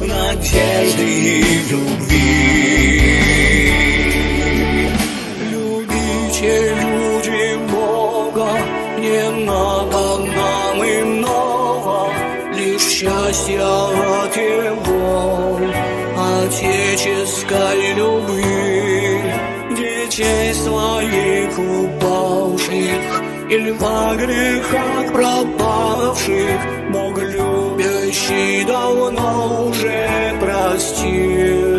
надежды и любви. Любите, люди Бога, не надо нам и много, лишь счастья от Его, отеческой любви, детей своих упавших, или во грехах пропавших Бог любящий давно уже простил.